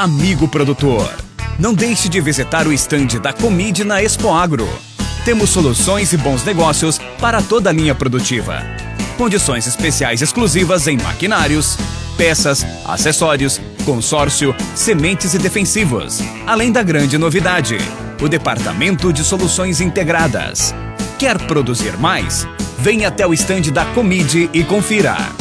amigo produtor. Não deixe de visitar o estande da Comid na Expo Agro. Temos soluções e bons negócios para toda a linha produtiva. Condições especiais exclusivas em maquinários, peças, acessórios, consórcio, sementes e defensivos. Além da grande novidade, o Departamento de Soluções Integradas. Quer produzir mais? Venha até o estande da Comid e confira.